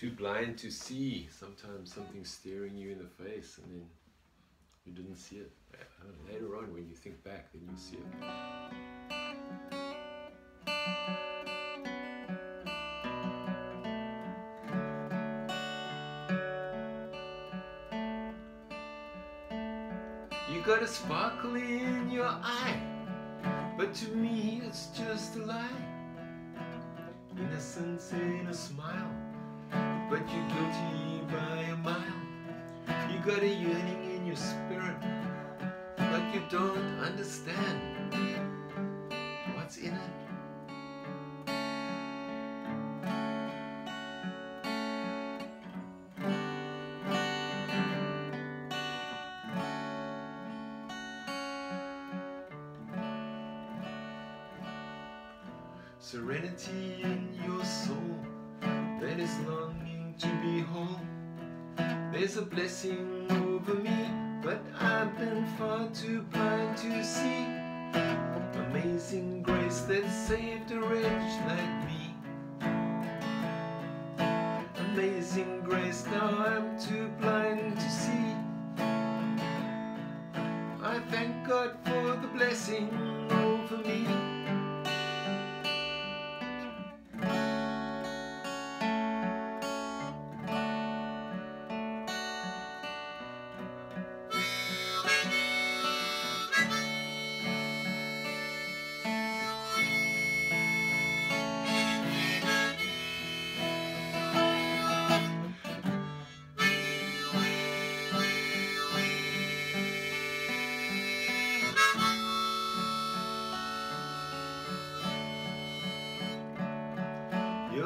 too blind to see. Sometimes something's staring you in the face and then you didn't see it. Later on, when you think back, then you see it. You got a sparkle in your eye, but to me it's just a lie. Innocence in a smile, but you're guilty by a mile. You got a yearning in your spirit, but you don't understand what's in it. Serenity in your soul that is longing to be whole. There's a blessing over me, but I've been far too blind to see. Amazing grace that saved a wretch like me. Amazing grace, now I'm too blind to see. I thank God for the blessing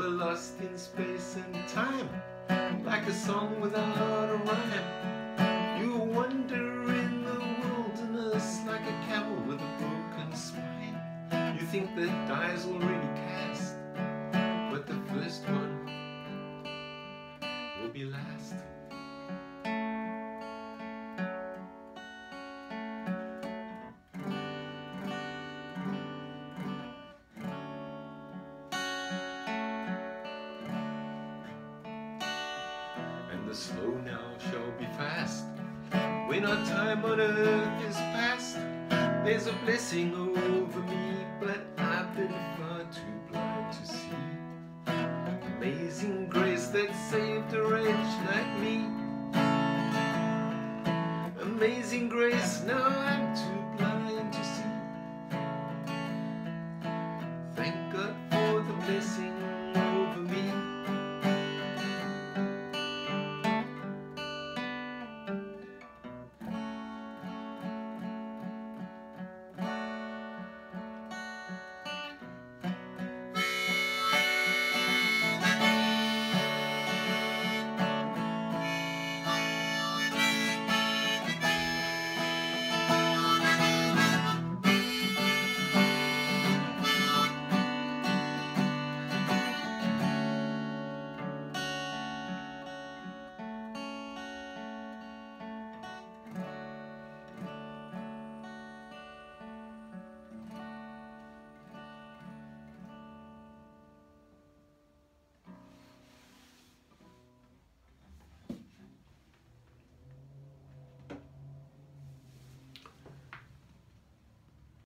You're lost in space and time, like a song without a rhyme. You wander in the wilderness like a camel with a broken spine. You think the die's already cast, but the first one will be last. now shall be fast. When our time on earth is past, there's a blessing over me, but I've been far too blind to see. Amazing grace that saved a wretch like me. Amazing grace, now I